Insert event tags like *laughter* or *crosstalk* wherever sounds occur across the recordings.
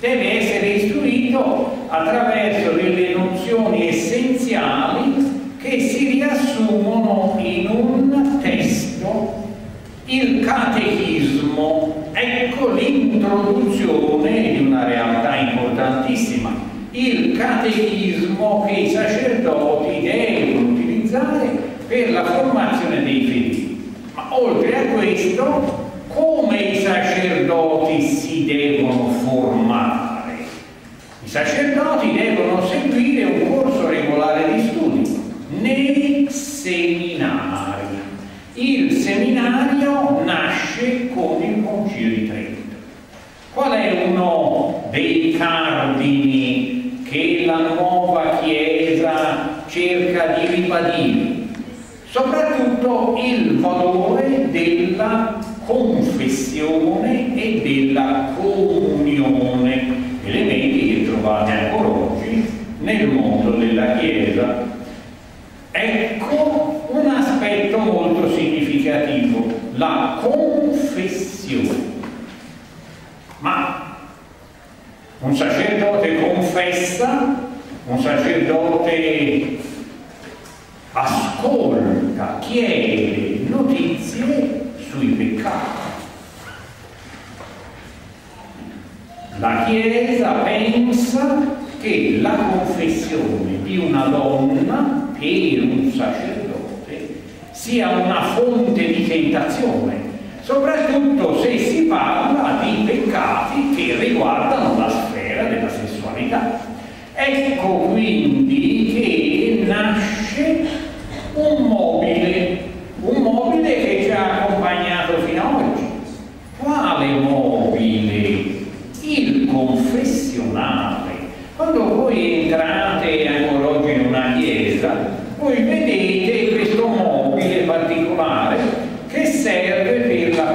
Deve essere istruito attraverso delle nozioni essenziali che si riassumono in un testo, il catechismo, ecco l'introduzione di una realtà importantissima, il catechismo che i sacerdoti devono utilizzare per la formazione dei fedeli. Ma oltre a questo, come i sacerdoti devono formare? I sacerdoti devono seguire un corso regolare di studi nei seminari. Il seminario nasce con il Concilio di Trento. Qual è uno dei cardini che la nuova Chiesa cerca di ribadire? Soprattutto il valore della confessione e della comunione, elementi che trovate ancora oggi nel mondo della Chiesa Ecco un aspetto molto significativo, la confessione. Ma un sacerdote confessa, un sacerdote ascolta, chiede notizie sui peccati. La Chiesa pensa che la confessione di una donna per un sacerdote sia una fonte di tentazione, soprattutto se si parla di peccati che riguardano la sfera della sessualità. Ecco quindi che nasce un mobile, un mobile che ci ha accompagnato fino ad oggi. Quale mobile? Il confessionale. Quando voi entrate ancora oggi in una chiesa, voi vedete questo mobile particolare che serve per la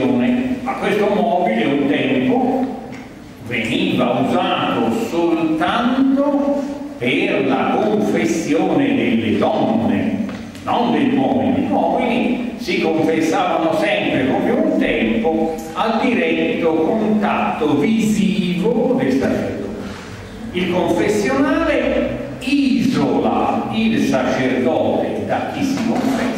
confessione. Ma questo mobile un tempo veniva usato soltanto per la confessione delle donne, non degli uomini. Gli uomini si confessavano sempre come un tempo al diretto contatto visivo del sacerdote. Il confessionale isola il sacerdote da chi si confessa.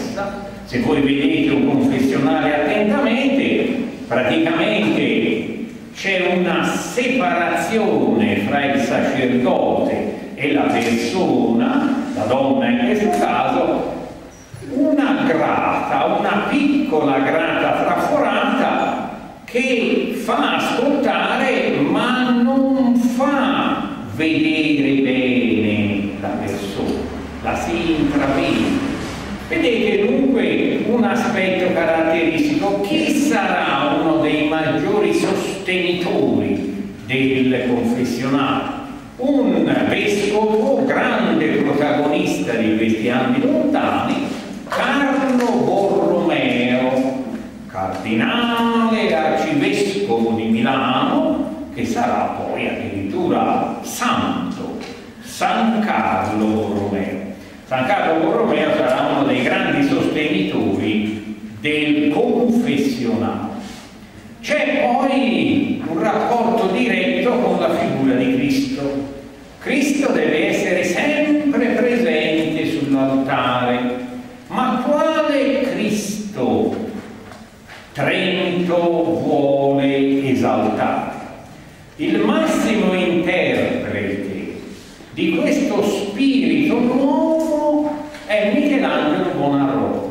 Se voi vedete un confessionale attentamente, praticamente c'è una separazione fra il sacerdote e la persona, la donna in questo caso, una grata, una piccola grata traforata che fa ascoltare ma non fa vedere bene la persona, la si intravede. Vedete dunque un aspetto caratteristico, chi sarà uno dei maggiori sostenitori del confessionale? un vescovo, grande protagonista di questi anni lontani, Carlo Borromeo, cardinale arcivescovo di Milano, che sarà poi addirittura santo, San Carlo Borromeo. San Borromeo sarà uno dei grandi sostenitori del confessionale. C'è poi un rapporto diretto con la figura di Cristo. Cristo deve essere sempre presente sull'altare, ma quale Cristo Trento vuole esaltare? Il massimo interprete di questo spirito nuovo è Michelangelo Bonarroti,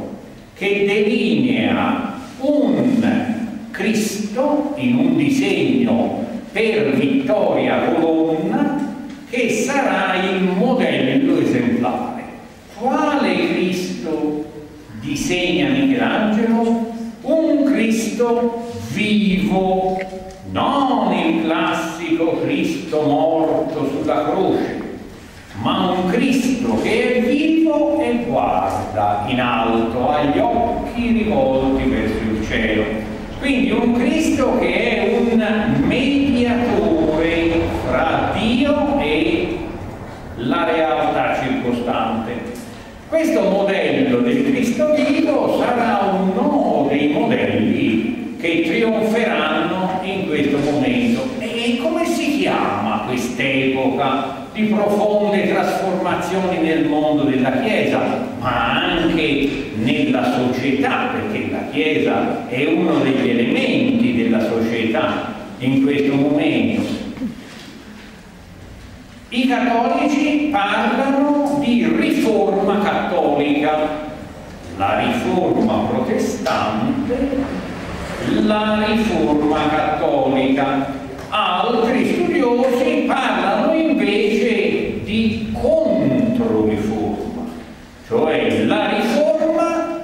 che delinea un Cristo in un disegno per Vittoria Colonna che sarà il modello esemplare. Quale Cristo disegna Michelangelo? Un Cristo vivo, non il classico Cristo morto sulla croce, ma un Cristo che è vivo e guarda in alto, ha gli occhi rivolti verso il cielo quindi un Cristo che è un mediatore fra Dio e la realtà circostante. Questo modello del Cristo vivo sarà uno dei modelli che trionferanno in questo momento. E come si chiama quest'epoca di profonde trasformazioni nel mondo della Chiesa, ma anche nella società, perché la Chiesa è uno degli elementi della società in questo momento. I cattolici parlano di riforma cattolica, la riforma protestante, la riforma cattolica. Altri studiosi parlano invece di controriforma, cioè la riforma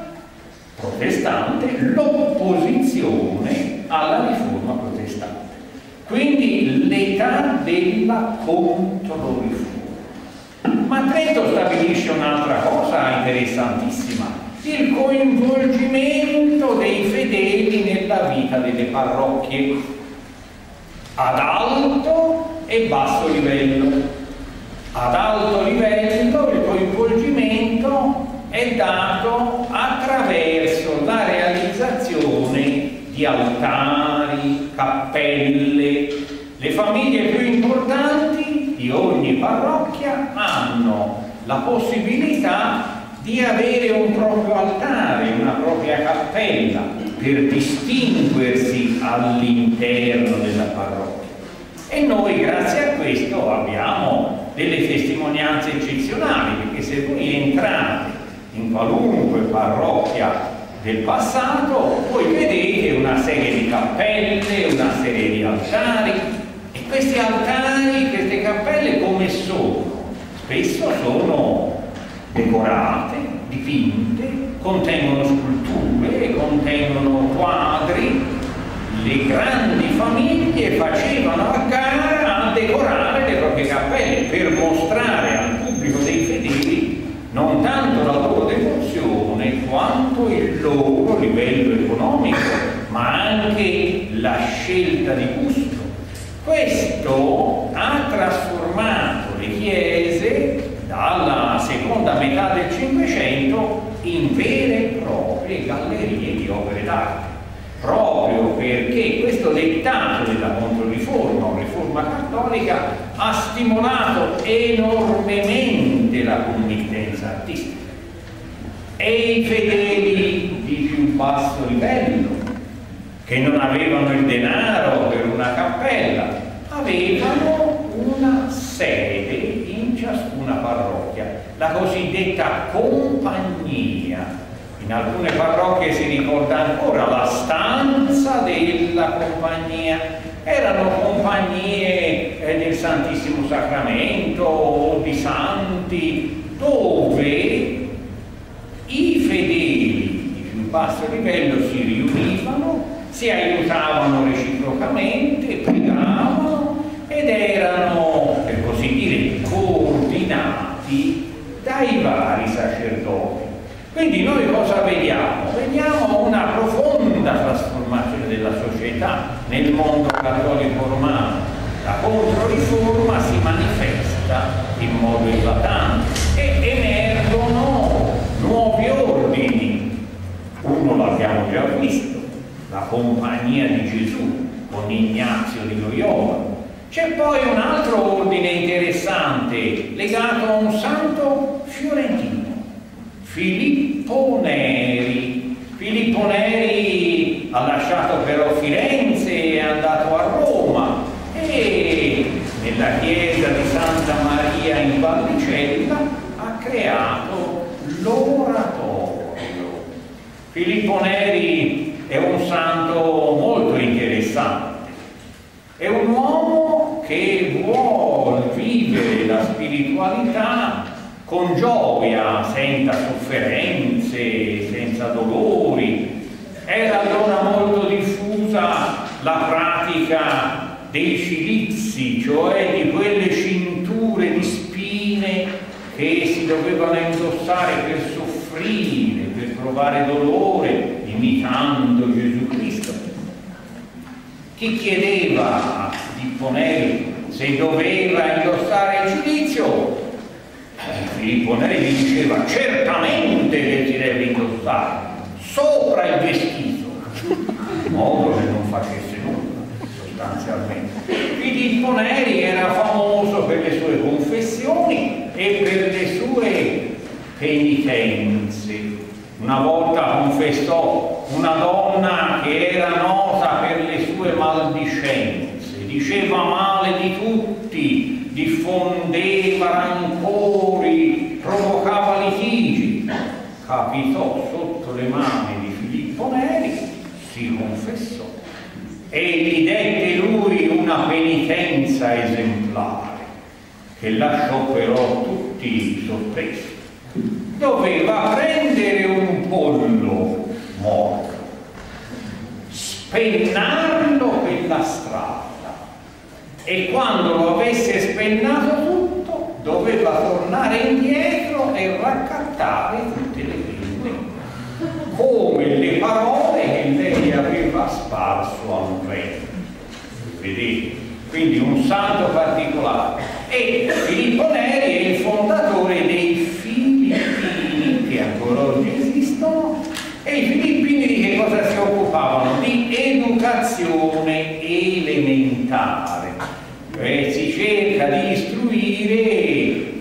protestante, l'opposizione alla riforma protestante. Quindi l'età della controriforma. Ma Trento stabilisce un'altra cosa interessantissima, il coinvolgimento dei fedeli nella vita delle parrocchie ad alto e basso livello. Ad alto livello il coinvolgimento è dato attraverso la realizzazione di altari, cappelle. Le famiglie più importanti di ogni parrocchia hanno la possibilità di avere un proprio altare, una propria cappella per distinguersi all'interno della parrocchia. E noi grazie a questo abbiamo delle testimonianze eccezionali, perché se voi entrate in qualunque parrocchia del passato, voi vedete una serie di cappelle, una serie di altari, e questi altari, queste cappelle come sono? Spesso sono decorate, dipinte, contengono sculture, contengono quadri. Le grandi famiglie facevano a gara a decorare le proprie cappelle per mostrare al pubblico dei fedeli non tanto la loro devozione quanto il loro livello economico, ma anche la scelta di gusto. Questo ha trasformato le chiese dalla seconda metà del Cinquecento in vere e proprie gallerie di opere d'arte, proprio perché questo dettato della controriforma o riforma cattolica ha stimolato enormemente la committenza artistica. E i fedeli di più basso livello che non avevano il denaro per una cappella avevano una sede ciascuna parrocchia, la cosiddetta compagnia. In alcune parrocchie si ricorda ancora la stanza della compagnia. Erano compagnie eh, del Santissimo Sacramento o di santi dove i fedeli di più basso livello si riunivano, si aiutavano reciprocamente, pregavano ed erano, per così dire, coordinati dai vari sacerdoti. Quindi noi cosa vediamo? Vediamo una profonda trasformazione della società nel mondo cattolico romano. La controriforma si manifesta in modo eclatante e emergono nuovi ordini. Uno l'abbiamo già visto, la compagnia di Gesù con Ignazio di Loyola. C'è poi un altro ordine interessante legato a un santo fiorentino, Filippo Neri. Filippo Neri ha lasciato però Firenze e è andato a Roma e nella chiesa di Santa Maria in Vallicella ha creato l'oratorio. Filippo Neri è un santo molto interessante, è un uomo che vuole vivere la spiritualità con gioia, senza sofferenze, senza dolori. Era allora molto diffusa la pratica dei cilizi, cioè di quelle cinture di spine che si dovevano indossare per soffrire, per provare dolore, imitando Gesù Cristo. Chi chiedeva di Poneri se doveva indossare il cilizio Filippo Neri diceva certamente che si deve indossare sopra il vestito, in *laughs* modo che non facesse nulla sostanzialmente. Filippo Neri era famoso per le sue confessioni e per le sue penitenze. Una volta confessò una donna che era nota per le sue maldicenze, diceva male di tutti, diffondeva rancori, provocava litigi. Capitò sotto le mani di Filippo Neri, si confessò e gli dette lui una penitenza esemplare che lasciò però tutti sorpresi. Doveva prendere un pollo morto, spennarlo per la strada e quando lo avesse spennato tutto doveva tornare indietro e raccattare tutte le penne come le parole che lei aveva sparso al re. Vedete? quindi un santo particolare. E Filippo Neri è il fondatore dei Filippini che ancora oggi esistono. E i Filippini di che cosa si occupavano? di educazione elementare cioè si cerca di istruire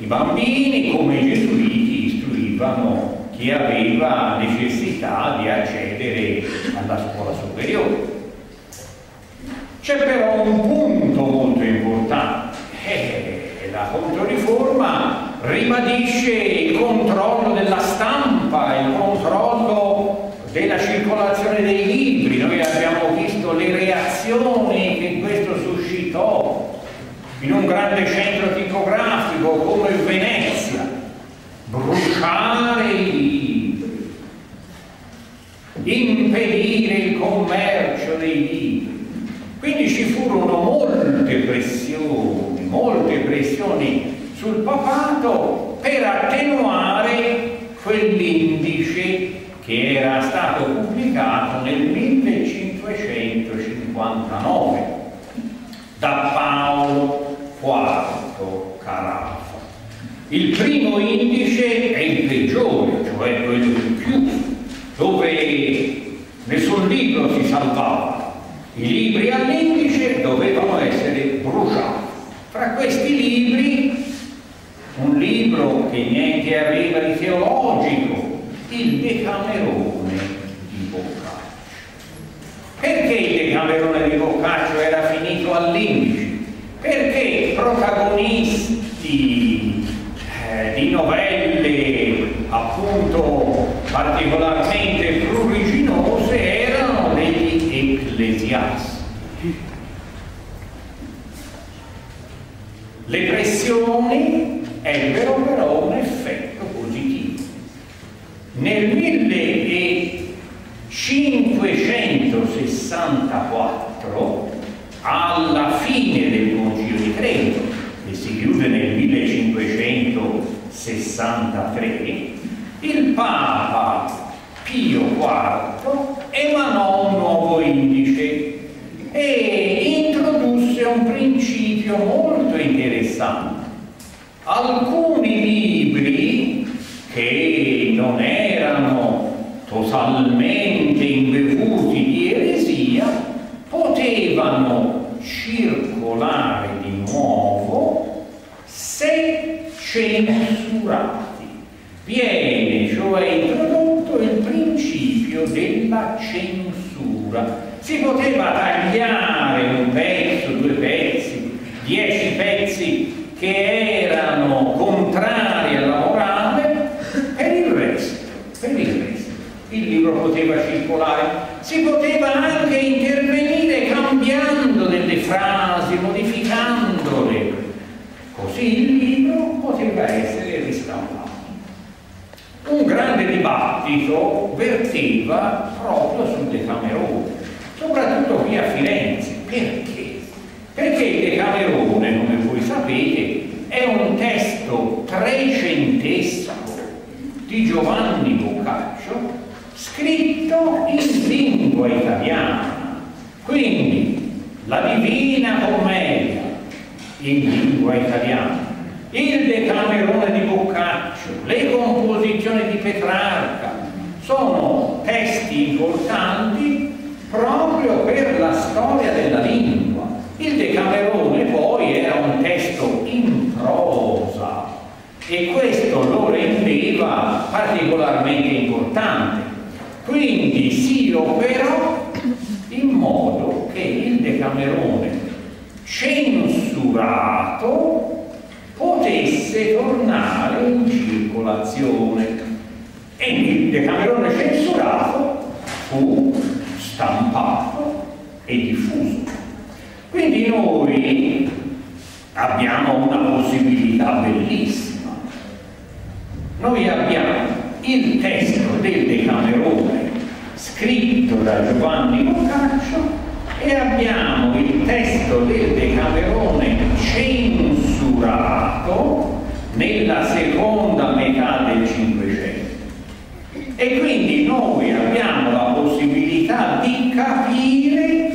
i bambini come i gesuiti istruivano chi aveva necessità di accedere alla scuola superiore. C'è però un punto molto importante, eh, la controriforma ribadisce il controllo della stampa, il controllo della circolazione dei libri, noi abbiamo visto le reazioni che questo suscitò in un grande centro tipografico come Venezia, bruciare i libri, impedire il commercio dei libri. Quindi ci furono molte pressioni, molte pressioni sul papato per attenuare quell'indice che era stato pubblicato nel 1559 da Paolo quarto carafa. Il primo indice è il peggiore, cioè quello più chiuso, dove nessun libro si salvava. I libri all'indice dovevano essere bruciati. Fra questi libri, un libro che niente arriva di teologico, il Decamerone di Boccaccio. Perché il Decamerone di Boccaccio era finito all'indice? Perché protagonisti eh, di novelle appunto particolarmente pruriginose erano degli ecclesiastici. Le pressioni ebbero però un effetto positivo. Nel 1564 alla fine del Concilio di chiuse nel 1563, il Papa Pio IV emanò un nuovo indice e introdusse un principio molto interessante. Alcuni libri che non erano totalmente imbevuti di eresia potevano circolare di nuovo se censurati. Viene introdotto il principio della censura. Si poteva tagliare un pezzo, due pezzi, dieci pezzi che erano contrari alla morale per il resto, per il resto. Il libro poteva circolare, si poteva anche intervenire cambiando delle frasi, modificandole. Così il libro poteva essere ristampato. Dibattito verteva proprio sul Decamerone, soprattutto qui a Firenze. Perché? Perché il Decamerone, come voi sapete, è un testo trecentesco di Giovanni Boccaccio scritto in lingua italiana. Quindi la Divina Commedia in lingua italiana, il Decamerone di Boccaccio, le composizioni di Petrarca, sono testi importanti proprio per la storia della lingua. Il Decamerone poi era un testo in prosa e questo lo rendeva particolarmente importante. Quindi si operò in modo che il Decamerone censurato potesse tornare in circolazione e il Decamerone censurato fu stampato e diffuso. Quindi noi abbiamo una possibilità bellissima. Noi abbiamo il testo del Decamerone scritto da Giovanni Boccaccio e abbiamo il testo del Decamerone censurato nella seconda metà del Cinquecento. E quindi noi abbiamo la possibilità di capire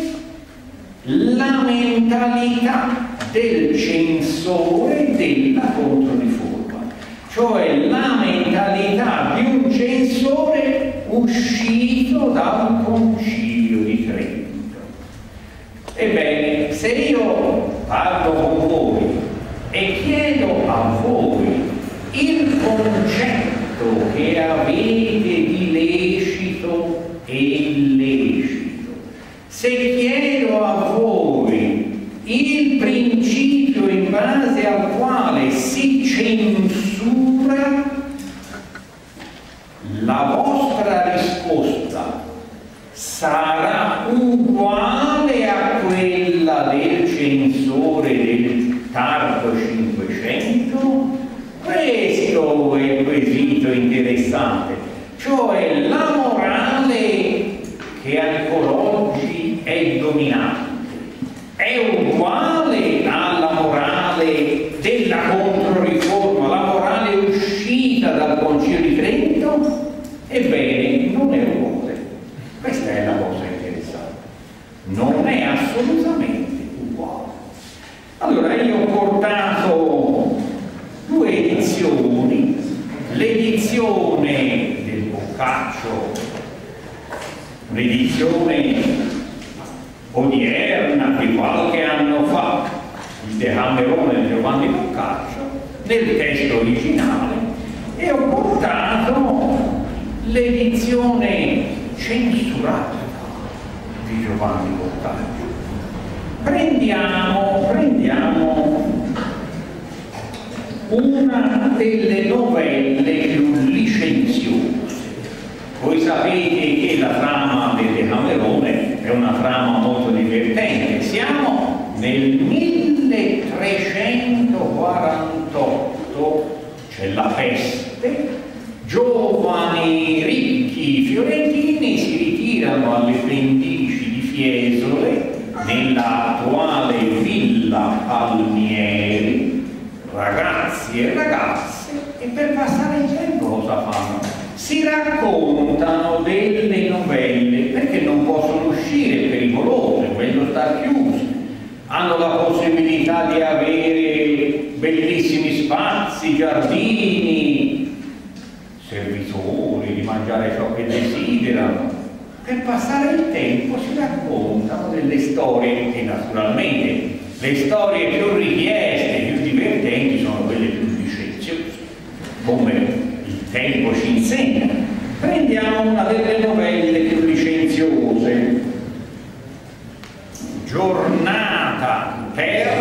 la mentalità del censore della controriforma, cioè la mentalità di un censore uscito dal concilio di Trento. Ebbene, se io parlo con voi e chiedo a voi il concetto che avete sapete che la trama del Decamerone è una trama molto divertente. Siamo nel 1348, c'è la feste, giovani ricchi fiorentini si ritirano alle pendici di Fiesole nella attuale villa Palmieri, ragazzi e ragazze, e per passare il tempo cosa fanno? Si raccontano contano velle e non velle perché non possono uscire, è pericoloso, meglio sta chiuso. Hanno la possibilità di avere bellissimi spazi, giardini, servitori, di mangiare ciò che desiderano. Per passare il tempo si raccontano delle storie e naturalmente le storie più richieste, più divertenti sono quelle più licenzio, come il tempo ci insegna una delle novelle più licenziose. Giornata per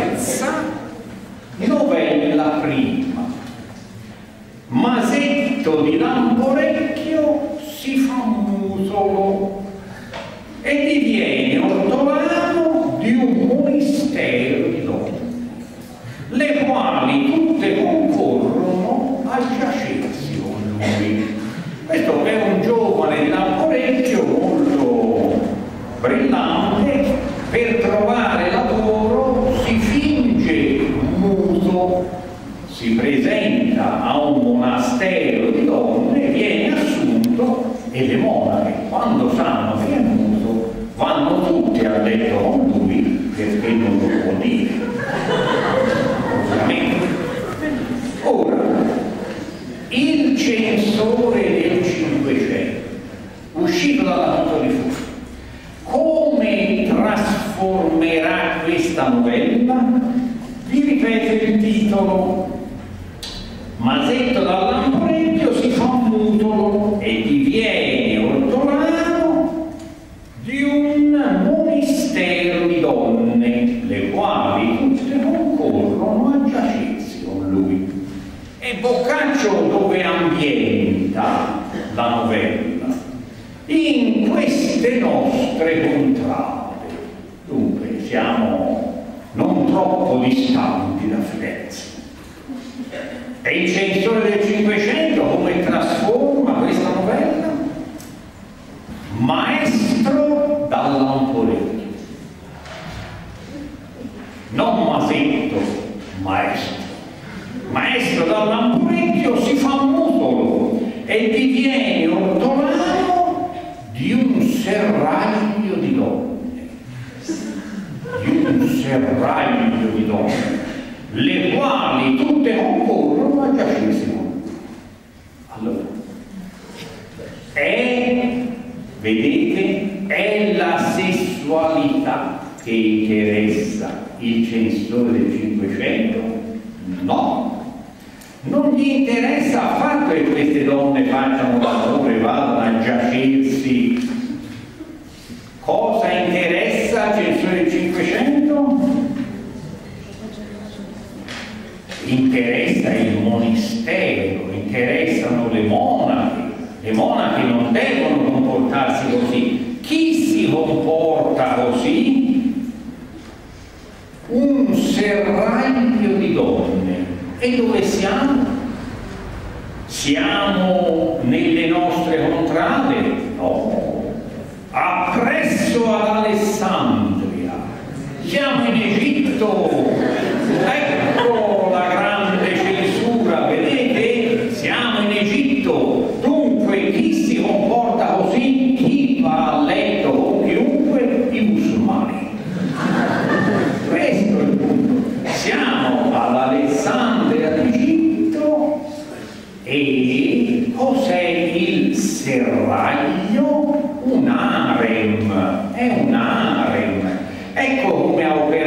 sbavaglio un harem, è un harem. Ecco come ha operato.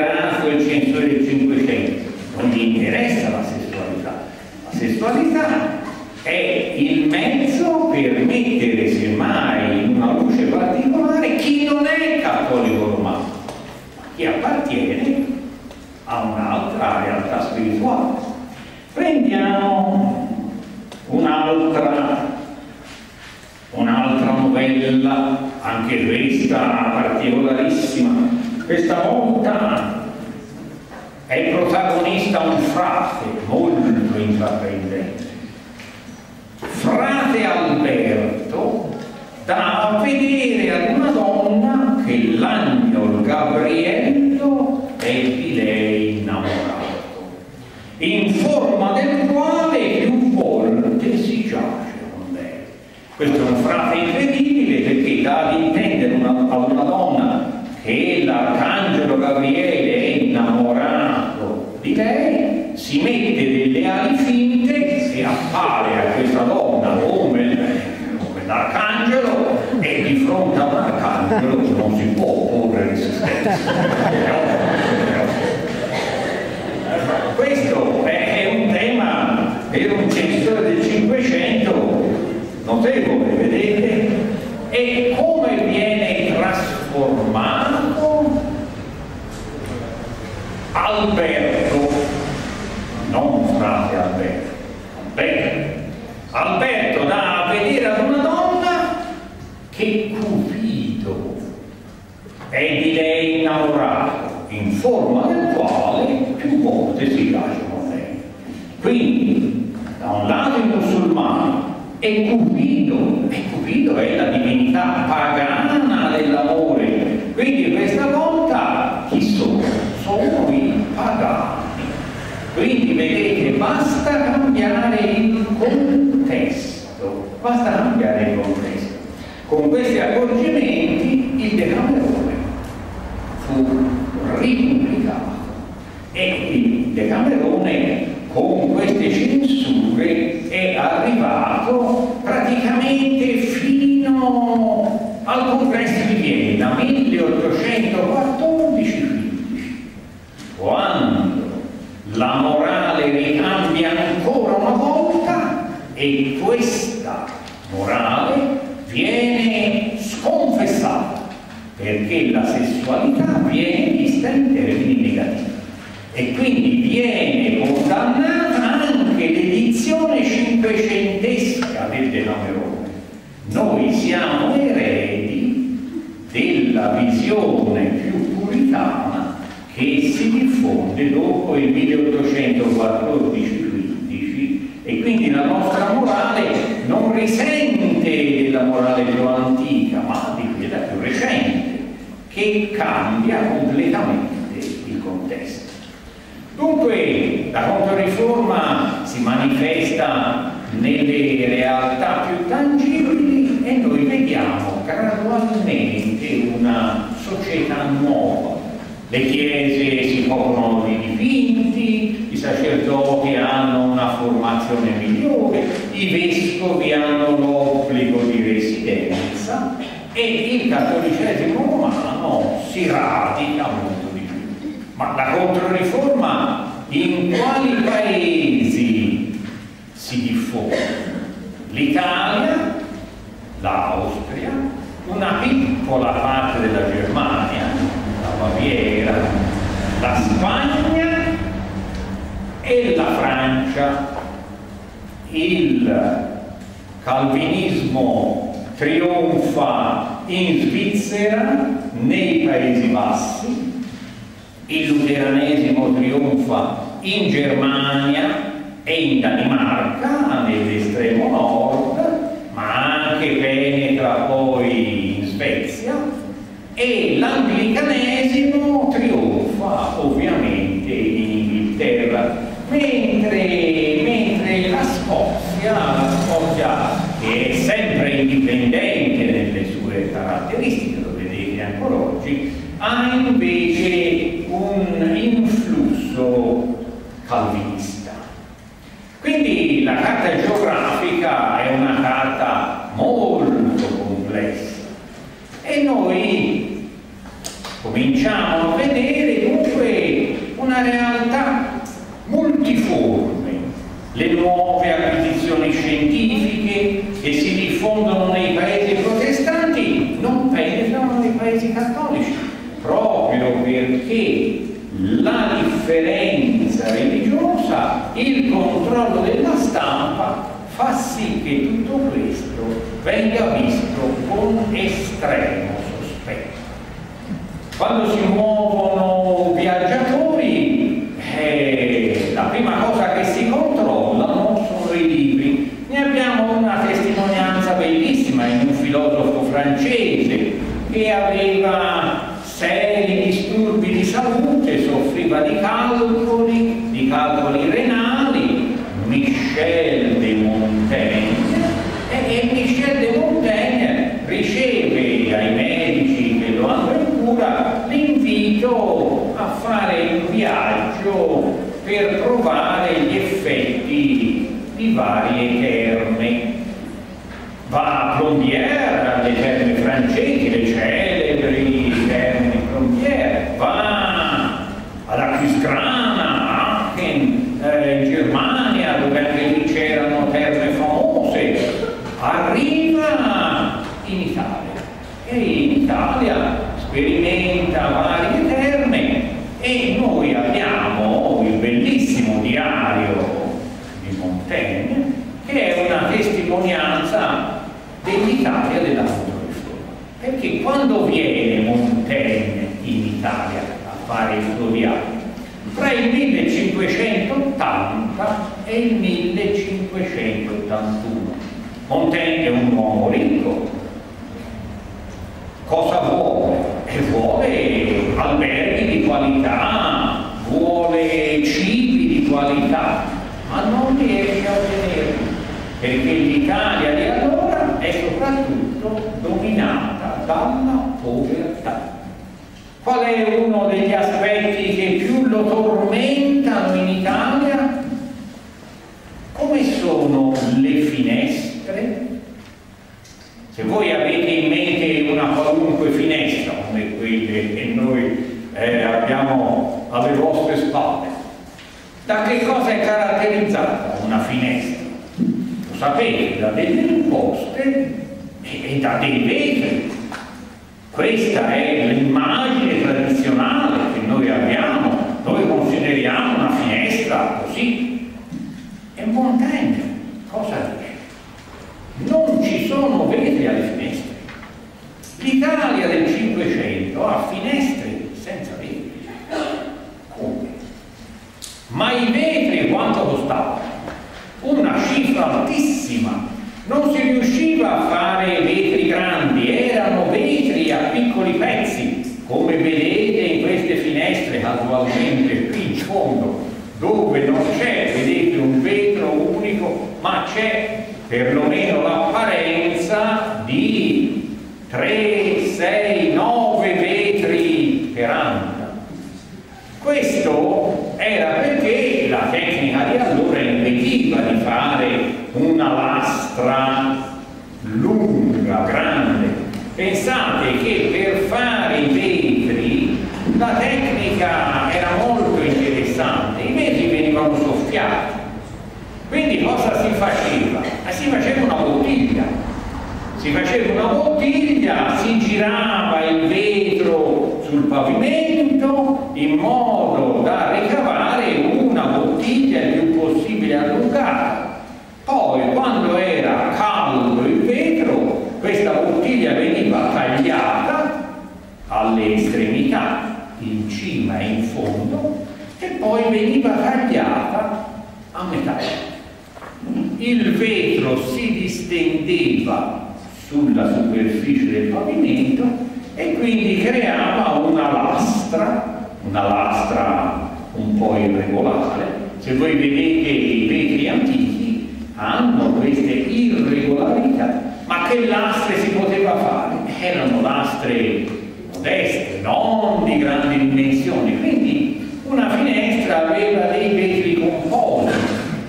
basta cambiare il contesto. Con questi accorgimenti il Decamerone fu ripubblicato e quindi il Decamerone con queste censure è arrivato praticamente fino al congresso di Vienna 1814-15 quando la morale ricambia ancora una volta e questo इसकी वेस्ट को वी in Germania. Testimonianza dell'Italia della controriforma perché quando viene Montaigne in Italia a fare il suo diario tra il 1580 e il 1581 Montaigne è un uomo ricco cosa vuole? E vuole alberghi di qualità, vuole cibi di qualità, ma non riesce a ottenerli, perché l'Italia di allora è soprattutto dominata dalla povertà. Qual è uno degli aspetti che più lo tormentano in Italia? Come sono le finestre? Se voi avete in mente una qualunque finestra come quelle che noi eh, abbiamo alle vostre spalle, da che cosa è caratterizzata una finestra? Lo sapete, da delle imposte e, e dei vetri. Questa è l'immagine tradizionale che noi abbiamo, noi consideriamo una finestra così. E Montaigne cosa dice? Non ci sono vetri alle finestre. L'Italia del Cinquecento ha finestre senza vetri. Come? Ma i vetri quanto costavano? Una cifra altissima. Non si riusciva a fare vetri grandi, erano vetri a piccoli pezzi, come vedete in queste finestre casualmente qui in fondo, dove non c'è, vedete, un vetro unico, ma c'è perlomeno l'apparenza di 3, 6, 9 vetri per anno. Questo era perché la tecnica di allora impediva di fare una lastra lunga, grande. Pensate che per fare i vetri la tecnica era molto interessante, i vetri venivano soffiati. Quindi cosa si faceva? Si faceva una bottiglia, si faceva una bottiglia, si girava il vetro sul pavimento in modo da ricavare una bottiglia il più possibile allungata. Poi quando era caldo il vetro, questa bottiglia veniva tagliata alle estremità, in cima e in fondo, e poi veniva tagliata a metà. Il vetro si distendeva sulla superficie del pavimento e quindi creava una lastra, una lastra un po' irregolare. Se voi vedete i vetri antichi hanno queste irregolarità, ma che lastre si poteva fare? Erano lastre modeste, non di grandi dimensioni, quindi una finestra aveva dei vetri composti,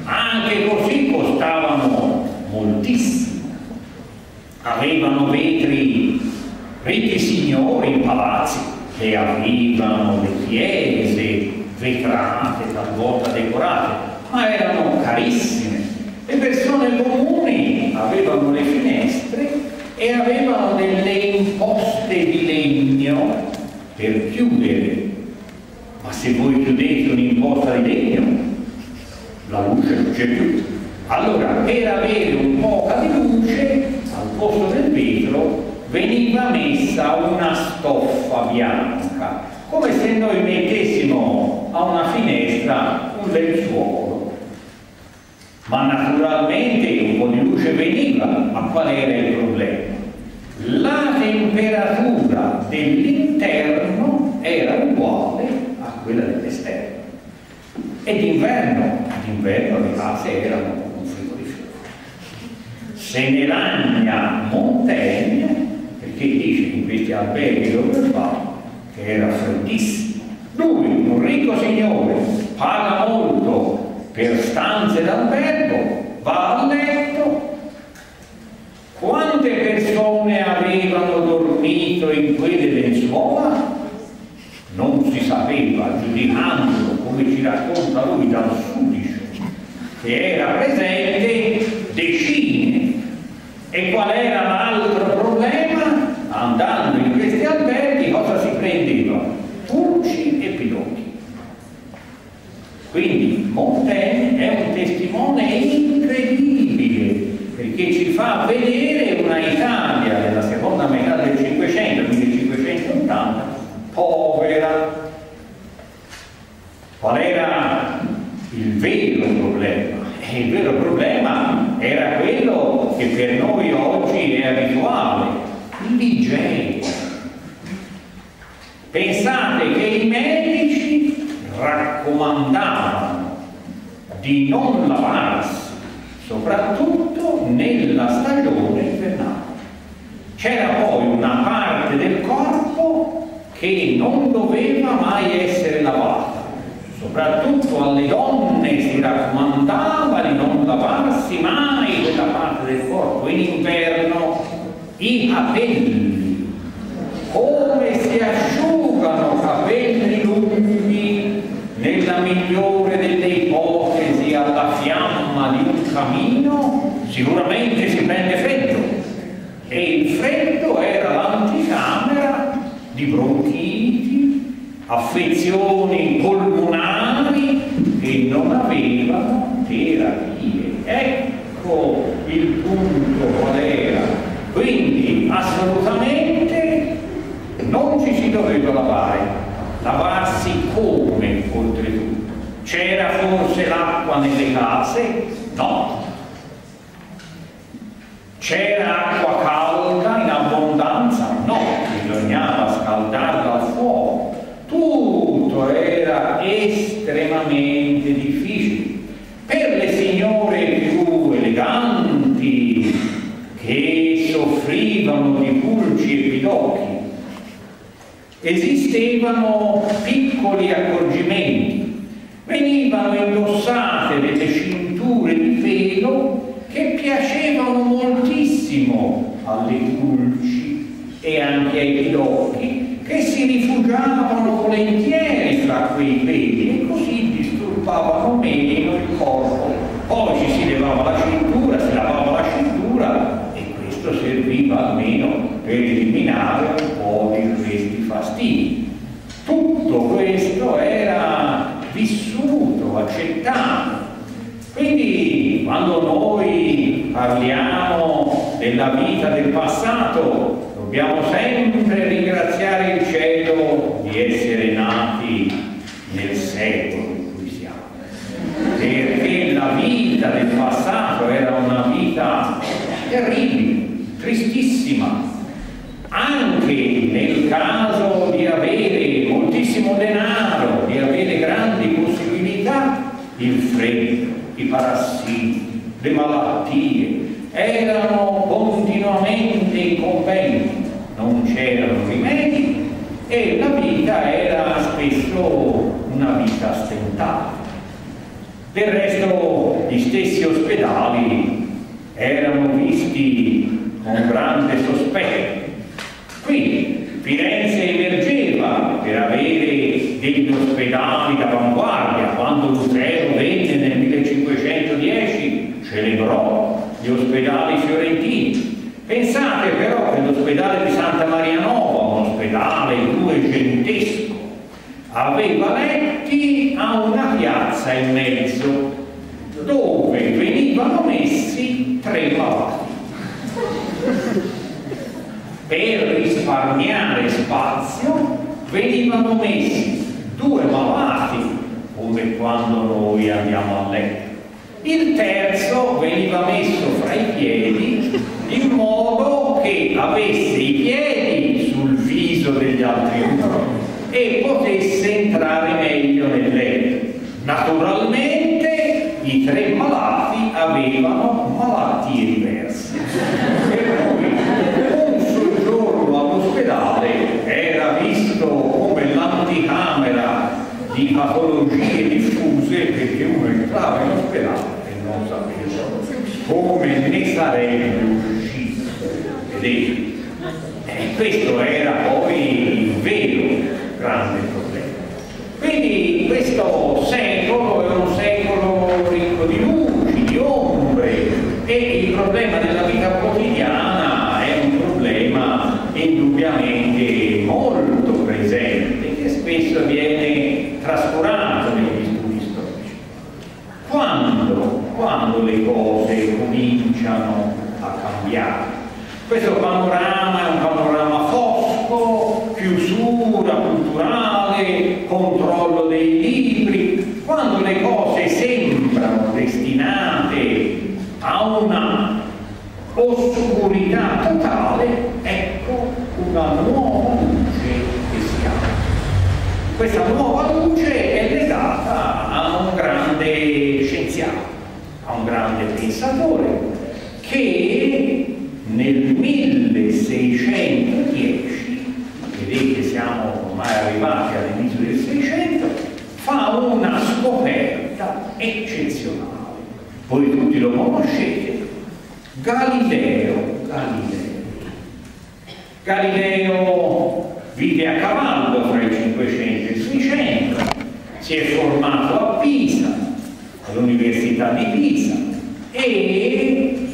anche così costavano moltissimo avevano vetri, ricchi signori in palazzi che avevano le chiese vetrate, talvolta decorate, ma erano carissime. Le persone comuni avevano le finestre e avevano delle imposte di legno per chiudere. Ma se voi chiudete un'imposta di legno, la luce non c'è più. Allora, per avere un po' di luce, al posto del vetro veniva messa una stoffa bianca, come se noi mettessimo a una finestra un lenzuolo. Ma naturalmente un po' di luce veniva, ma qual era il problema? La temperatura dell'interno era uguale a quella dell'esterno. E d'inverno, d'inverno le case erano se ne lagna Montaigne, perché dice in questi alberghi dove va, che era freddissimo. Lui, un ricco signore, paga molto stanze d'albergo, va a letto. Quante persone avevano dormito in quelle lenzuola? Non si sapeva, giudicando, come ci racconta lui dal sudicio, che era presente. E qual era l'altro problema? Andando soffrivano di pulci e pidocchi, esistevano piccoli accorgimenti. Venivano indossate delle cinture di velo che piacevano moltissimo alle pulci e anche ai pidocchi che si rifugiavano volentieri fra quei peli e così disturbavano meno il corpo. Poi ci si levava la cintura, si lavava la cintura e questo serviva almeno per eliminare un po' di questi fastidi. Tutto questo era vissuto, accettato. Quindi quando noi della vita del passato, dobbiamo sempre ringraziare il cielo di essere nati nel secolo in cui siamo. Perché la vita del passato era una vita terribile, tristissima, anche nel caso di avere moltissimo denaro, di avere grandi possibilità, il freddo, i parassiti, le malattie erano continuamente in compendio, non c'erano rimedi e la vita era spesso una vita stentata. Del resto gli stessi ospedali erano visti con grande sospetto. Qui Firenze emergeva per avere degli ospedali d'avanguardia. Quando Lutero venne nel 1510 celebrò gli ospedali fiorentini. Pensate però che l'ospedale di Santa Maria Nova, un ospedale duecentesco, aveva letti a una piazza in mezzo dove venivano messi tre malati per risparmiare spazio venivano messi due malati come quando letto il terzo veniva messo fra i piedi in modo che avesse i piedi sul viso degli altri uomini e potesse entrare meglio nel letto. Naturalmente i tre malati avevano malattie diverse per cui un soggiorno all'ospedale era visto come l'anticamera di patologie diffuse perché uno entrava in ospedale e non sapevo come ne sarebbe uscito. Vedete? E questo era poi il vero grande problema. Quindi questo secolo è un secolo ricco di luci, di ombre e il problema della vita quotidiana è un problema indubbiamente molto presente che spesso viene trascurato negli studi storici. Quando, quando le cose cominciano a cambiare? Questo panorama è un panorama fosco, chiusura culturale, controllo dei libri, quando le cose sembrano destinate a una oscurità totale, ecco una nuova luce che si apre. Questa nuova luce è legata a un grande scienziato, a un grande pensatore che nel 1610, vedete siamo ormai arrivati all'inizio del 600, fa una scoperta eccezionale. Voi tutti lo conoscete, Galileo Galileo. Galileo vive a cavallo tra il 500 e il 600, si è formato a Pisa, all'Università di Pisa, e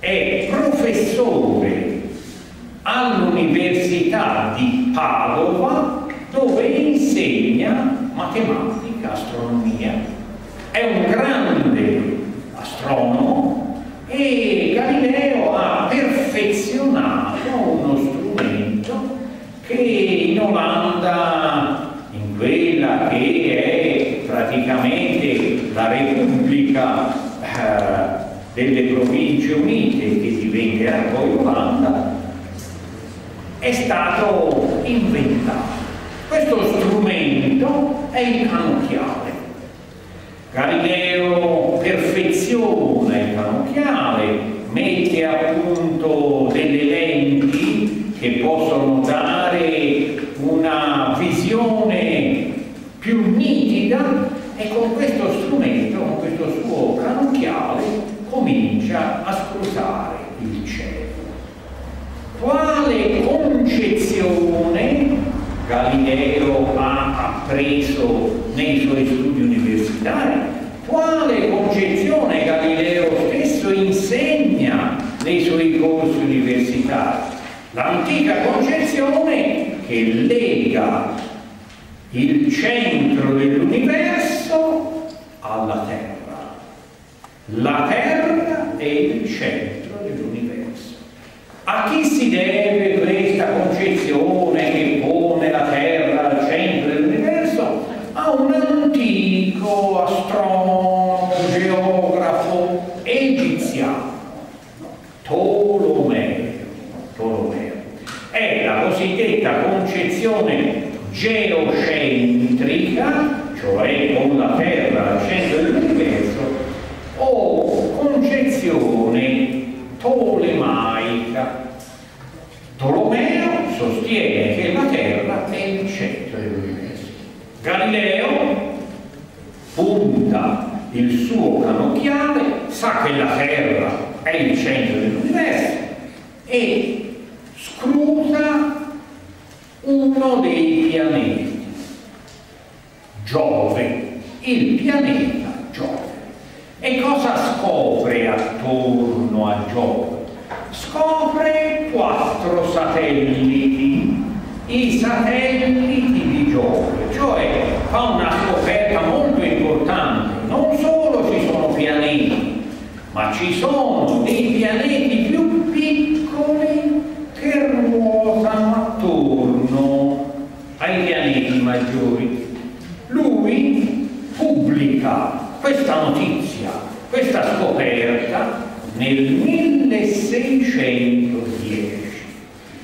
è professore all'Università di Padova dove insegna matematica, astronomia. È un grande astronomo e Galileo ha perfezionato uno strumento che in Olanda, in quella che è praticamente la Repubblica eh, delle province unite che diventerà poi Olanda, è stato inventato. Questo strumento è il canocchiale. Galileo perfeziona il canocchiale, mette a punto delle lenti che possono dare una visione più nitida e con questo strumento, con questo suo canocchiale, comincia a scrutare il cielo. Quale concezione Galileo ha appreso nei suoi studi universitari? Quale concezione Galileo stesso insegna nei suoi corsi universitari? L'antica concezione che lega il centro dell'universo alla Terra. La Terra è il centro dell'universo. A chi si deve questa concezione che pone la Terra al centro dell'universo? A un antico astronomo, geografo egiziano, Tolomeo. Tolomeo. È la cosiddetta concezione geocentrica, cioè con la Terra al centro dell'universo, o concezione tolemaica. Tolomeo sostiene che la Terra è il centro dell'universo. Galileo punta il suo canocchiale, sa che la Terra è il centro dell'universo e scruta uno dei pianeti, Giove, pianeta Giove. E cosa scopre attorno a Giove? Scopre quattro satelliti, i satelliti di Giove, cioè fa una scoperta molto importante. Non solo ci sono pianeti, ma ci sono dei pianeti più piccoli che ruotano attorno ai pianeti maggiori. Lui pubblica questa notizia, questa scoperta nel 1610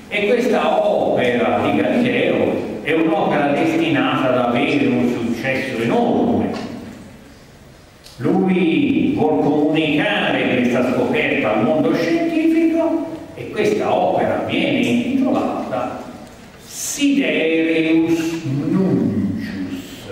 e questa opera di Galileo è un'opera destinata ad avere un successo enorme. Lui vuol comunicare questa scoperta al mondo scientifico e questa opera viene intitolata Sidereus Nuncius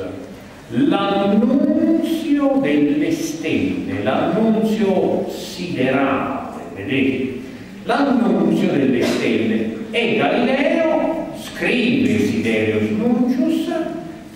l'annunzio delle stelle, l'annunzio siderale, vedete? L'annunzio delle stelle. E Galileo scrive Siderius Nuncius,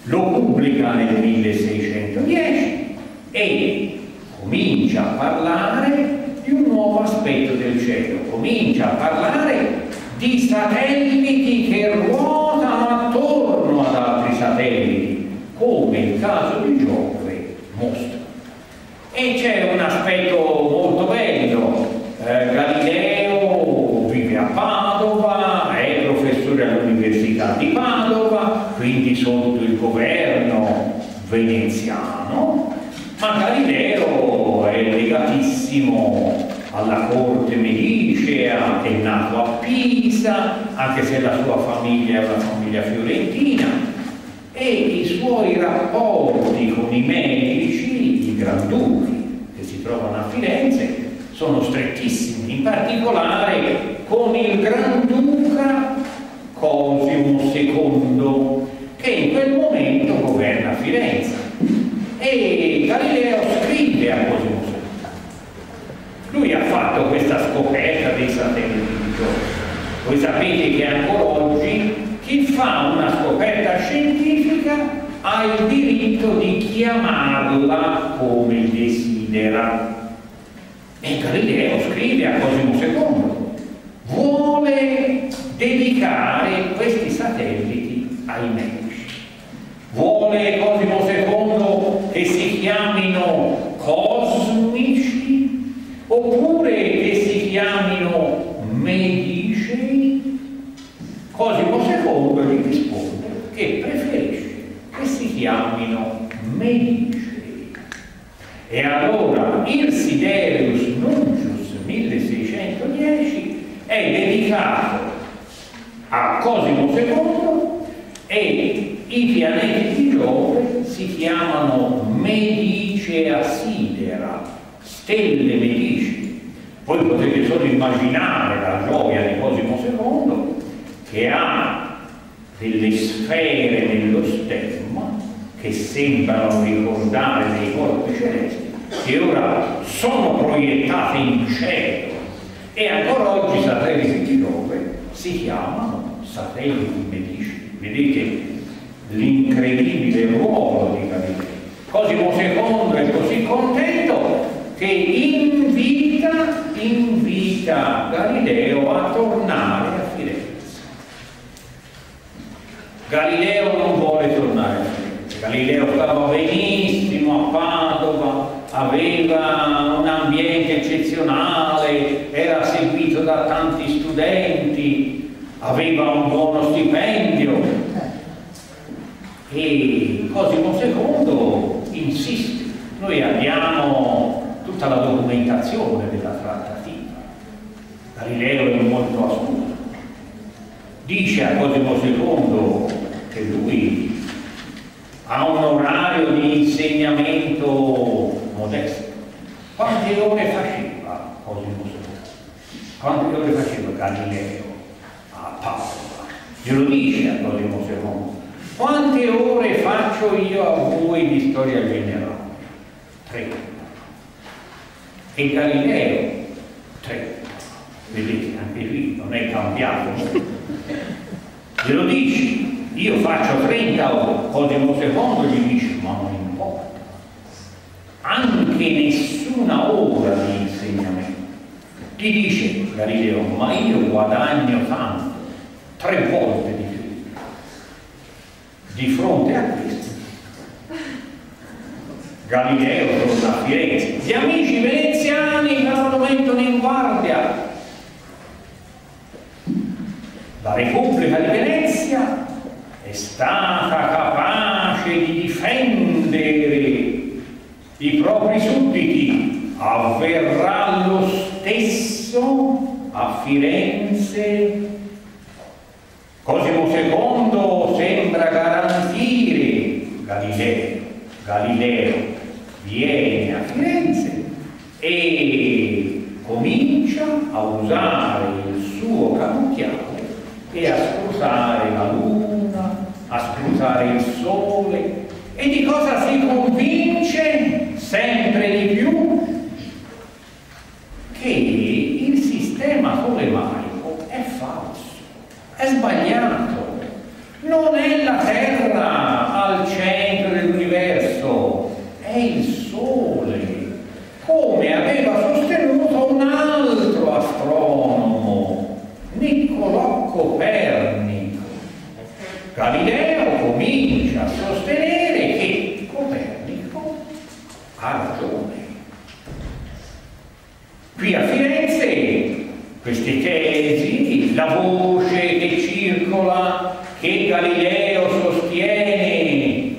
lo pubblica nel 1610 e comincia a parlare di un nuovo aspetto del cielo, comincia a parlare di satelliti che ruotano attorno ad altri satelliti, come il caso di Giove mostra. E c'è un aspetto molto bello, eh, Galileo vive a Padova, è professore all'Università di Padova, quindi sotto il governo veneziano, ma Galileo è legatissimo alla corte medicea, è nato a Pisa, anche se la sua famiglia è una famiglia fiorentina, e i suoi rapporti con i medici, i granduchi che si trovano a Firenze, sono strettissimi, in particolare con il Granduca Cosimo II, che in quel momento governa Firenze. E Galileo scrive a Cosimo II. Lui ha fatto questa scoperta dei satelliti di Giove. Voi sapete che ancora oggi chi fa una scoperta scientifica ha il diritto di chiamarla come desidera. E Galileo scrive a Cosimo II, vuole dedicare questi satelliti ai medici. Vuole Cosimo II che si chiamino cosmici oppure che si chiamino medici? Cosimo II gli risponde che preferisce che si chiamino medici. E allora il Siderius Nuncius 1610 è dedicato a Cosimo II e i pianeti di Giove si chiamano Medicea Sidera, stelle medici. Voi potete solo immaginare la gioia di Cosimo II che ha delle sfere nello stemma che sembrano ricordare dei corpi celesti che ora sono proiettate in cielo e ancora oggi i di Giove si chiamano satelliti medici. Vedete l'incredibile ruolo di Galileo. Cosimo II è così contento che invita, invita Galileo a tornare a Firenze. Galileo non vuole tornare a Firenze, Galileo stava benissimo a Padova, aveva un ambiente eccezionale, era seguito da tanti studenti, aveva un buono stipendio e Cosimo II insiste. Noi abbiamo tutta la documentazione della trattativa. Galileo è molto astuto. Dice a Cosimo II che lui ha un orario di insegnamento modesto. Quante ore faceva Cosimo II? Quante ore faceva Galileo Padova? Glielo dice a Cosimo II. Quante ore faccio io a voi di storia generale? Tre. E Galileo? Tre. Vedete, anche qui non è cambiato. Glielo dice, io faccio 30 ore, Cosimo II gli dice, ma non importa. Anche nessuna ora di insegnamento. Gli dice Galileo, ma io guadagno tanto, tre volte di più. Di fronte a questo, Galileo torna a Firenze. Gli amici veneziani lo mettono in guardia. La Repubblica di Venezia è stata capace di difendere i propri sudditi, avverrà lo stesso a Firenze. Galileo. Galileo viene a Firenze e comincia a usare il suo canocchiale e a scrutare la luna, a scrutare il sole E di cosa si convince sempre di più? Che il sistema tolemaico è falso, è sbagliato. Non è la Terra al centro dell'universo, è il Sole, come aveva sostenuto un altro astronomo, Niccolò Copernico. Galileo comincia a sostenere che Copernico ha ragione. Qui a Firenze queste tesi, la voce che circola che Galileo sostiene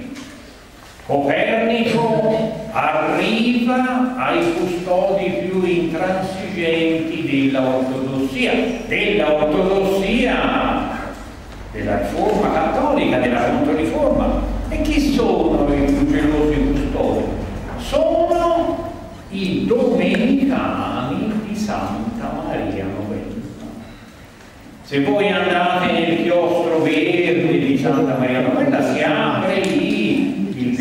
Copernico arriva ai custodi più intransigenti della ortodossia, della riforma cattolica, della controriforma. E chi sono i più gelosi custodi? Sono i domenicani di Santa Maria Novella. Se voi andate nel chiostro verde di Santa Maria Novella si apre lì il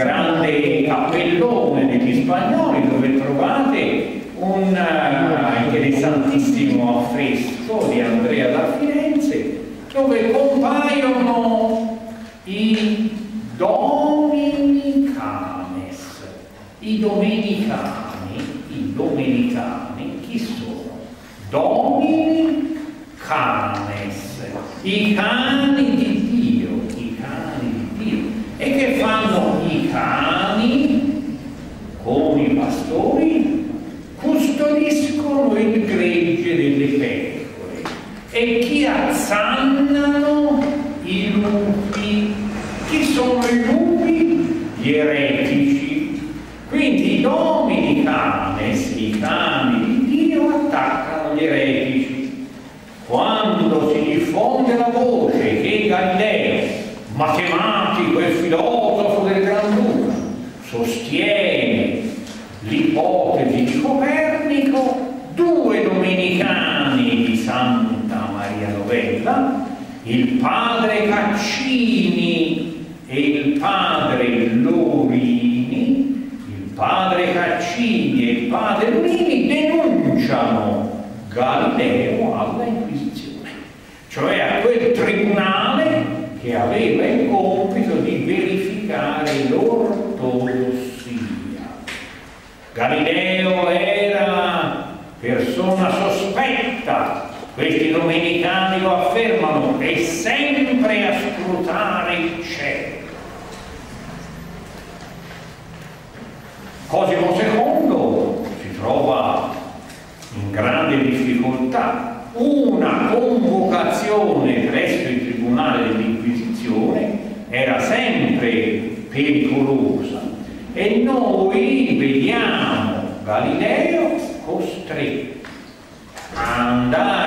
grande cappellone degli spagnoli dove trovate un uh, interessantissimo affresco di Andrea da Firenze dove compaiono i dominicanes. I domenicani, i domenicani, chi sono? Domini canes, i cani di Dio, i cani di Dio. E che fanno i cani con i pastori? Custodiscono il gregge delle pecore e chi azzannano i lupi. Chi sono i lupi? Gli eretici. Quindi i dominicanes, i cani di Dio, attaccano gli eretici. Quando si diffonde la voce che Galileo, matematico e filosofo del Gran Duca, sostiene l'ipotesi di Copernico, due domenicani di San Maria Novella, il padre Caccini e il padre Lorini, il padre Caccini e il padre Lorini denunciano Galileo alla Inquisizione, cioè a quel tribunale che aveva il compito di verificare l'ortodossia. Galileo era persona sospetta. Questi domenicani lo affermano, è sempre a scrutare il cielo. Cosimo II si trova in grande difficoltà. Una convocazione presso il Tribunale dell'Inquisizione era sempre pericolosa e noi vediamo Galileo costretto andare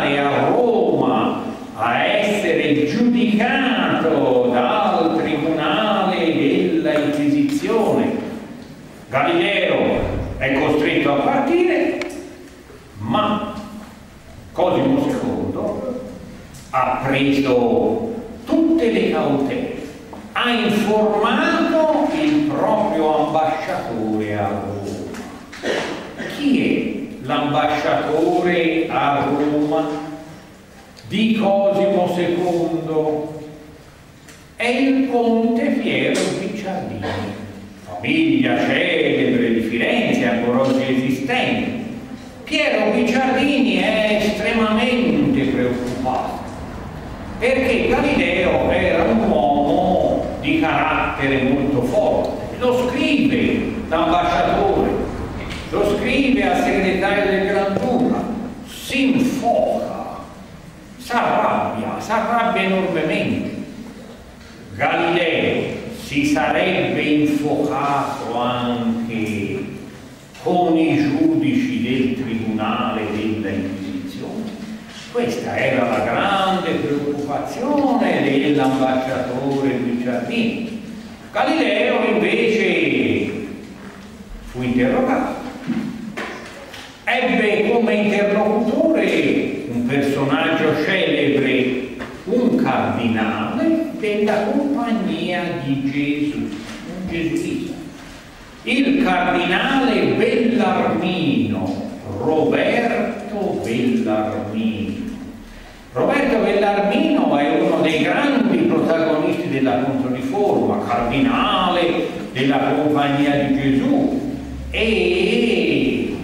cardinale della Compagnia di Gesù e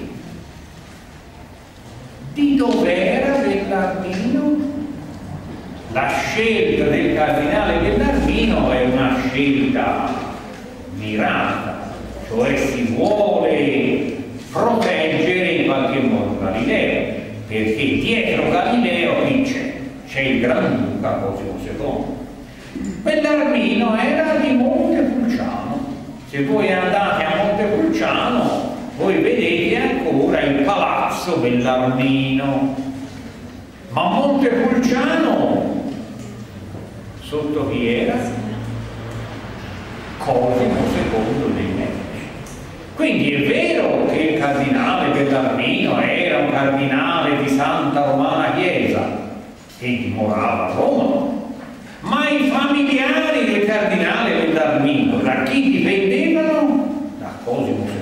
di dov'era Bellarmino? La scelta del cardinale Bellarmino è una scelta mirata, cioè si vuole proteggere in qualche modo Galileo, perché dietro Galileo chi c'è? C'è il Granduca Cosimo II. Bellarmino era di Montepulciano. Se voi andate a Montepulciano, voi vedete ancora il palazzo Bellarmino. Ma Montepulciano sotto chi era? Cosimo II dei Medici. Quindi è vero che il cardinale Bellarmino era un cardinale di Santa Romana Chiesa e dimorava a Roma, ma i familiari del cardinale Bellarmino da chi dipendevano? Da Cosimo II.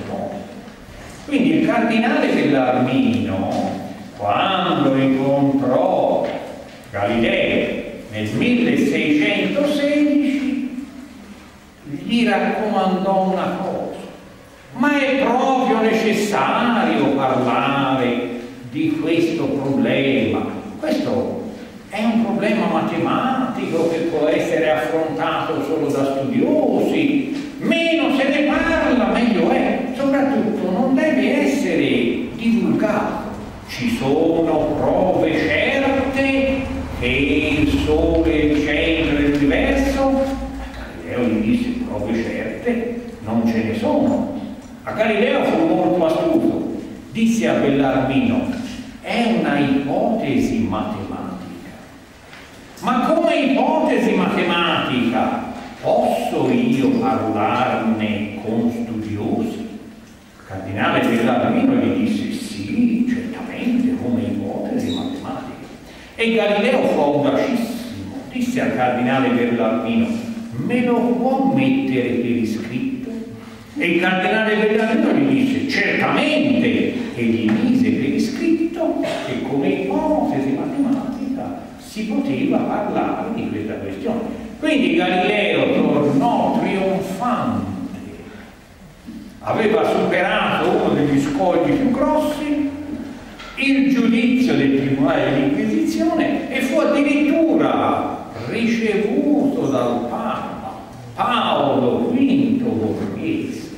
Quindi il cardinale Bellarmino, quando incontrò Galileo nel 1616 gli raccomandò una cosa, ma è proprio necessario parlare di questo problema. Questo è un problema matematico che può essere affrontato solo da studiosi, meno se ne parla meglio è, soprattutto non deve essere divulgato. Ci sono prove certe che il Sole è il centro dell'universo? Galileo gli disse prove certe, non ce ne sono. A Galileo fu molto astuto, disse a Bellarmino, è una ipotesi matematica. Ma come ipotesi matematica posso io parlarne con studiosi? Il cardinale Bellarmino gli disse sì, certamente, come ipotesi matematica. E Galileo fu audacissimo, disse al cardinale Bellarmino, me lo può mettere per iscritto? E il cardinale Bellarmino gli disse, certamente, e gli mise per iscritto che come ipotesi matematica si poteva parlare di questa questione. Quindi Galileo tornò trionfante, aveva superato uno degli scogli più grossi il giudizio del Tribunale dell'Inquisizione e fu addirittura ricevuto dal Papa Paolo V Borghese.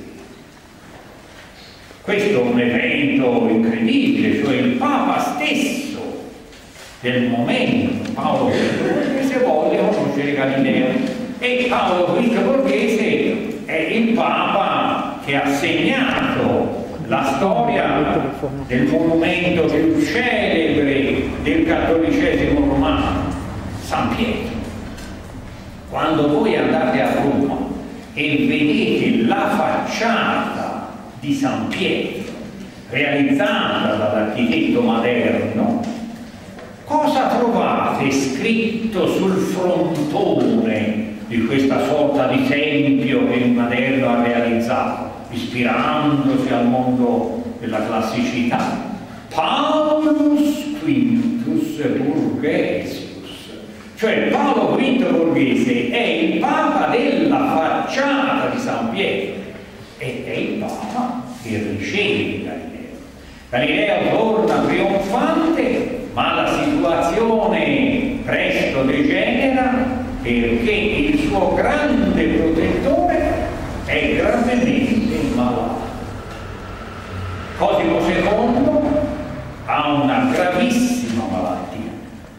Questo è un evento incredibile, cioè il Papa stesso del momento, Paolo Borghese, volle conoscere Galileo e Paolo V Borghese è il Papa che ha segnato la storia del monumento più celebre del cattolicesimo romano, San Pietro. Quando voi andate a Roma e vedete la facciata di San Pietro realizzata dall'architetto moderno, cosa trovate scritto sul frontone di questa sorta di tempio che il moderno ha realizzato? ispirandosi al mondo della classicità. Paulus Quintus Burgesius, cioè Paolo V Borghese è il Papa della facciata di San Pietro e è il Papa che riceve Galileo. Galileo torna trionfante, ma la situazione presto degenera perché il suo grande protettore è gravemente malato. Cosimo II ha una gravissima malattia,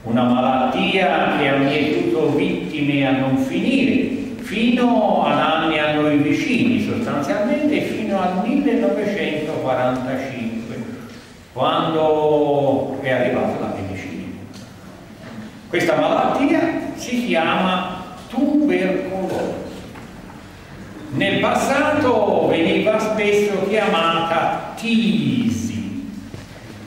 una malattia che ha mietuto vittime a non finire, fino ad anni a noi vicini, sostanzialmente fino al 1945, quando è arrivata la medicina. Questa malattia si chiama tubercolosi. Nel passato veniva spesso chiamata tisi.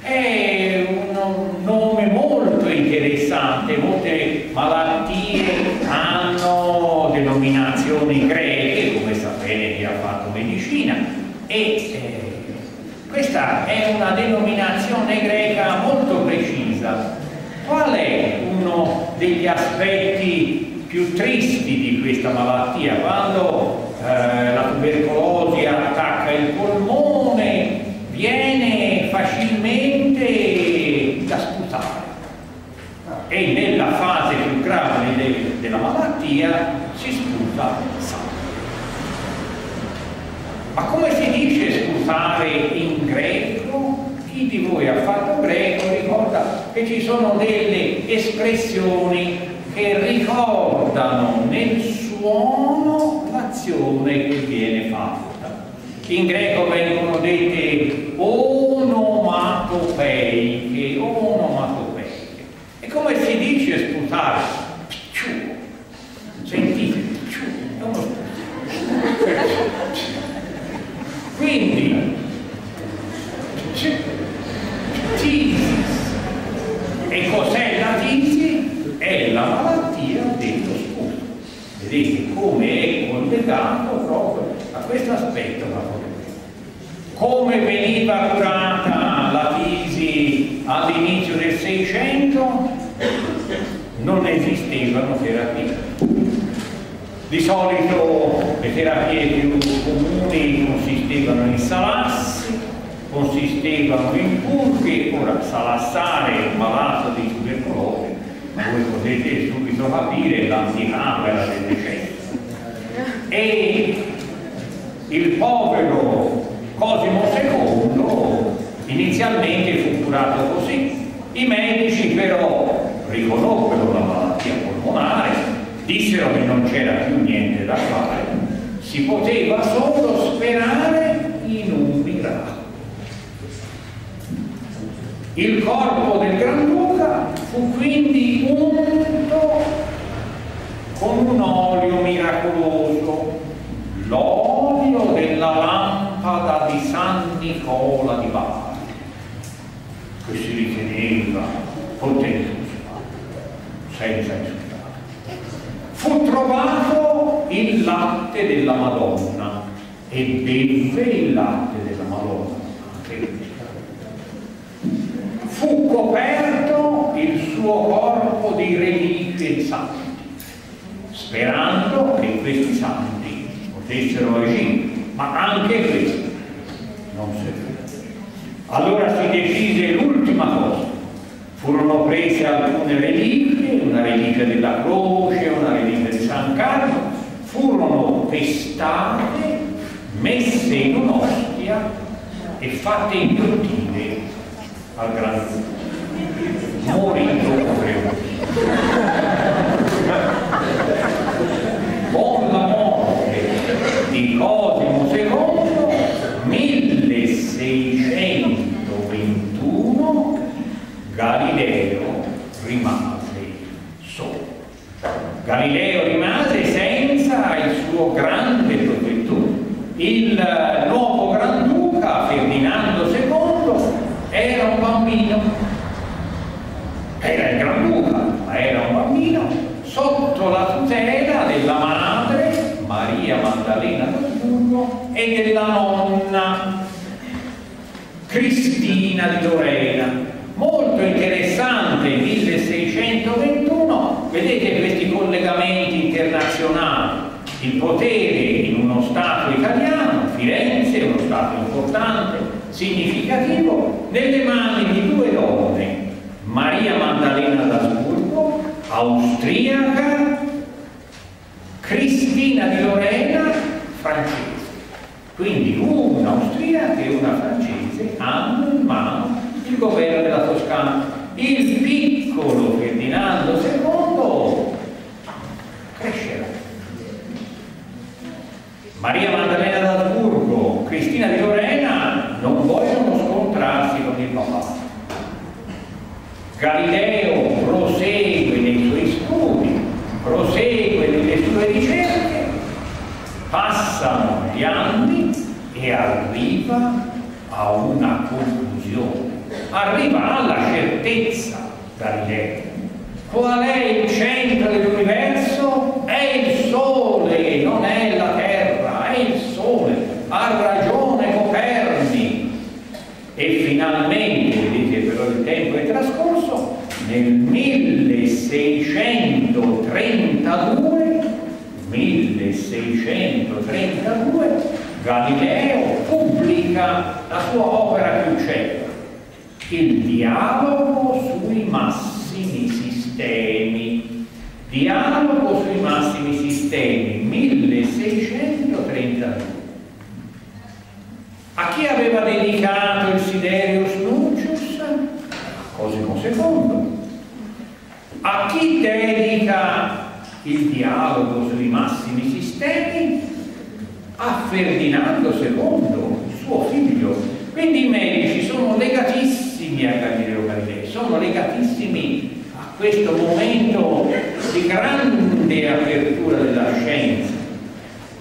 È un nome molto interessante, molte malattie hanno denominazioni greche, come sapete chi ha fatto medicina, E questa è una denominazione greca molto precisa. Qual è uno degli aspetti più tristi di questa malattia? Quando eh, la tubercolosi attacca il polmone, viene facilmente da sputare e nella fase più grave de della malattia si sputa sangue. Ma come si dice sputare in greco? Ha fatto greco ricorda che ci sono delle espressioni che ricordano nel suono l'azione che viene fatta. In greco vengono dette onomatopeiche, onomatopeiche. E come si dice sputare? Picciù. Sentite, picciù, è uno Quindi, tisis. E cos'è la tisi? È la malattia dello sputo. Vedete come è collegato proprio a questo aspetto come veniva curata la tisi all'inizio del Seicento? Non esistevano terapie. Di solito le terapie più comuni consistevano in salassi, consistevano in purghe, ora salassare un malato di tubercolosi, voi potete subito capire l'anticamera del decesso. E il povero Cosimo II inizialmente fu curato così. I medici però riconobbero la malattia polmonare, dissero che non c'era più niente da fare, si poteva solo sperare in un miracolo. Il corpo del Granduca fu quindi unto con un olio miracoloso, l'olio della lampada di San Nicola di Bari, che si riteneva potentissimo, senza insultare. Fu trovato il latte della Madonna e beve il latte della Madonna. Fu coperto il suo corpo di reliquie santi, sperando che questi santi potessero agire, ma anche questo non serviva. Allora si decise l'ultima cosa. Furono prese alcune reliquie, una reliquia della croce, una reliquia San Carlo, furono pestate, messe in un'ostia e fatte inghiottire al grande morì con la morte di Cosimo II 1621 Galileo rimase solo Galileo rimase senza il suo grande protettore il nuovo Granduca Ferdinando II era un bambino. Era il Granduca ma era un bambino sotto la tutela della madre Maria Maddalena d'Asburgo e della nonna Cristina di Lorena. Molto interessante 1621 vedete questi collegamenti internazionali il potere in uno Stato italiano Firenze, uno Stato importante significativo nelle mani di due donne Maria Maddalena d'Asburgo austriaca Cristina di Lorena francese. Quindi una austriaca e una francese hanno in mano il governo della Toscana. Il piccolo Ferdinando II crescerà Maria Maddalena d'Asburgo Cristina di Lorena non vogliono scontrarsi con il papà Galileo prosegue nei suoi studi, prosegue nelle sue ricerche, passano gli anni e arriva a una conclusione, arriva alla certezza Galileo. Qual è il centro dell'universo? È il Sole, non è la Terra, è il Sole. Ha ragione finalmente, vedete però il tempo è trascorso, nel 1632, 1632 Galileo pubblica la sua opera più celebre, il dialogo sui massimi sistemi. Dialogo sui massimi sistemi, 1632. A chi aveva dedicato il Siderius Nuncius? Cosimo II. A chi dedica il dialogo sui massimi sistemi? A Ferdinando II, suo figlio. Quindi i medici sono legatissimi a Galileo Galilei, sono legatissimi a questo momento di grande apertura della scienza.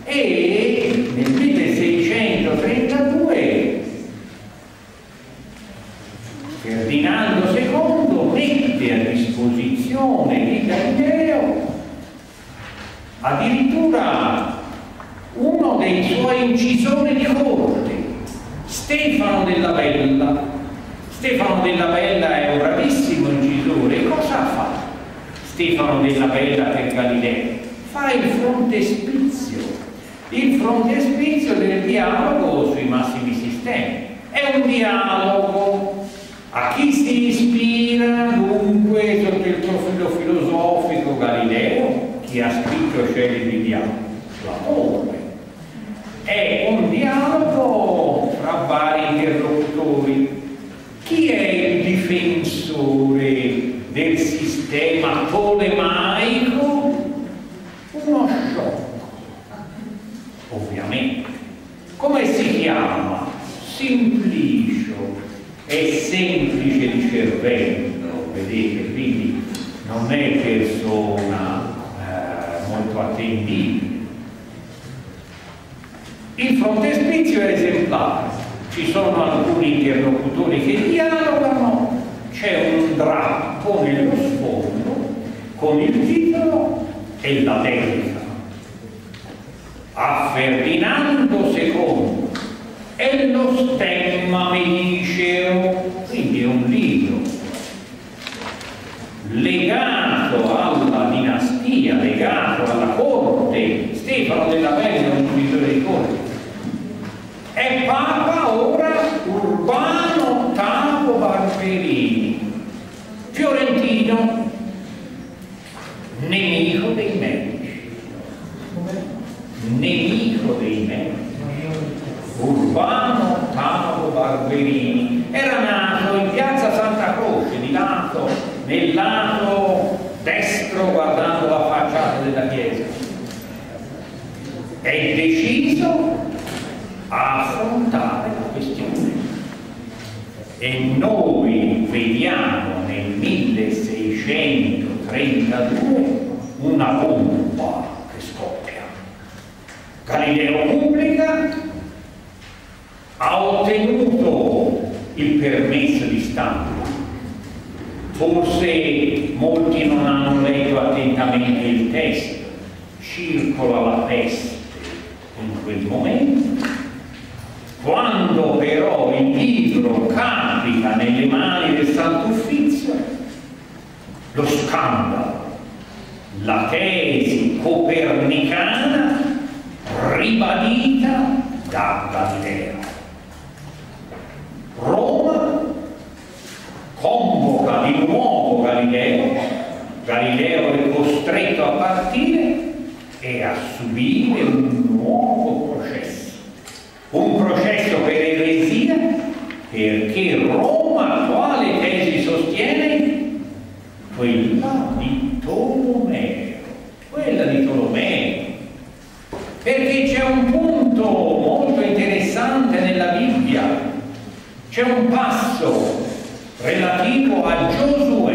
E nel 1632 Ferdinando II mette a disposizione di Galileo addirittura uno dei suoi incisori di corte, Stefano della Bella. Stefano della Bella è un bravissimo incisore. Cosa fa Stefano della Galileo? Fa il frontespizio, il frontespizio del dialogo sui massimi sistemi. È un dialogo a chi si ispira dunque sotto il profilo filosofico Galileo, chi ha scritto celebri dialoghi? Platone. È un dialogo fra vari interlocutori. Chi è il difensore del sistema tolemaico? Uno sciocco, ovviamente. Come si chiama? Simplicio è semplice di cervello, vedete, quindi non è persona eh, molto attendibile. Il frontespizio esemplare, ci sono alcuni interlocutori che dialogano, c'è un drappo nello sfondo con il titolo e la dedica a Ferdinando II e lo stemma mediceo, quindi è un libro legato alla dinastia, legato alla corte, Stefano della Pelle è un scrittore di corte, è Papa ora Urbano Barberini, fiorentino, nemico dei medici, nemico dei medici. Urbano Tavo Barberini era nato in piazza Santa Croce di lato, nel lato destro guardando la facciata della chiesa è deciso a affrontare la questione e noi vediamo nel 1632 una bomba che scoppia Galileo pubblica ha ottenuto il permesso di stampa. Forse molti non hanno letto attentamente il testo, circola la peste in quel momento. Quando però il libro capita nelle mani del Santo Uffizio, lo scandalo, la tesi copernicana ribadita da Galileo. Roma convoca di nuovo Galileo, Galileo è costretto a partire e a subire un nuovo processo, un processo per eresia perché Roma quale tesi sostiene? Quella di Tolomeo, quella di Tolomeo, perché c'è un punto molto interessante nella Bibbia c'è un passo relativo a Giosuè.